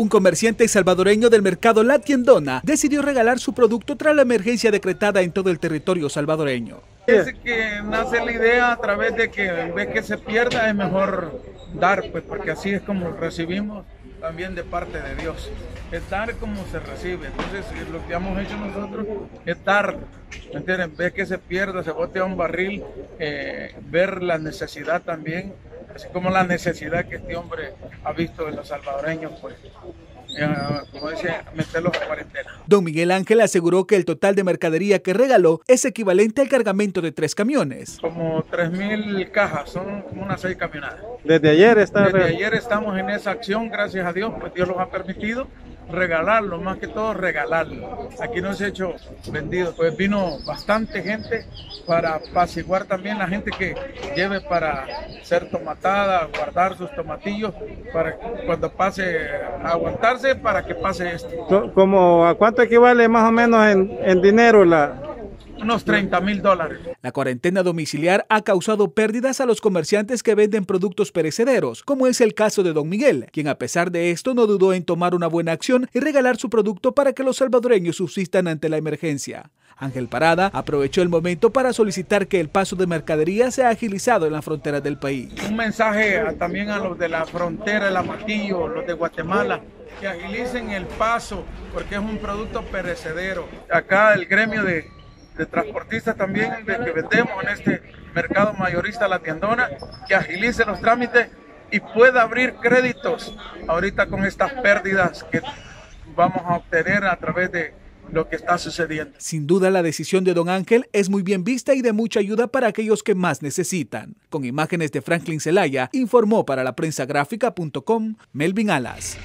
Un comerciante salvadoreño del mercado La Tiendona decidió regalar su producto tras la emergencia decretada en todo el territorio salvadoreño. Es que nace la idea a través de que en vez que se pierda es mejor dar, pues porque así es como recibimos también de parte de Dios. Es dar como se recibe. Entonces lo que hemos hecho nosotros es dar, ¿me? En vez que se pierda, se bote a un barril, eh, ver la necesidad también así como la necesidad que este hombre ha visto de los salvadoreños, pues, eh, como dice, meterlos a cuarentena. Don Miguel Ángel aseguró que el total de mercadería que regaló es equivalente al cargamento de tres camiones. Como tres mil cajas, son como unas seis camionadas. Desde ayer está... Desde ayer estamos en esa acción, gracias a Dios, pues Dios los ha permitido regalarlo, más que todo regalarlo. Aquí no se ha hecho vendido, pues vino bastante gente para apaciguar también la gente que lleve para ser tomatada, guardar sus tomatillos para cuando pase, aguantarse para que pase esto. ¿Como a cuánto equivale más o menos en, en dinero la, unos 30 mil dólares. La cuarentena domiciliar ha causado pérdidas a los comerciantes que venden productos perecederos, como es el caso de Don Miguel, quien a pesar de esto no dudó en tomar una buena acción y regalar su producto para que los salvadoreños subsistan ante la emergencia. Ángel Parada aprovechó el momento para solicitar que el paso de mercadería sea agilizado en las fronteras del país. Un mensaje también a los de la frontera, el Amatillo, los de Guatemala, que agilicen el paso porque es un producto perecedero. Acá el gremio de de transportistas también de que vendemos en este mercado mayorista La Tiendona, que agilice los trámites y pueda abrir créditos ahorita con estas pérdidas que vamos a obtener a través de lo que está sucediendo. Sin duda la decisión de don Ángel es muy bien vista y de mucha ayuda para aquellos que más necesitan. Con imágenes de Franklin Zelaya, informó para la prensa gráfica.com Melvin Alas.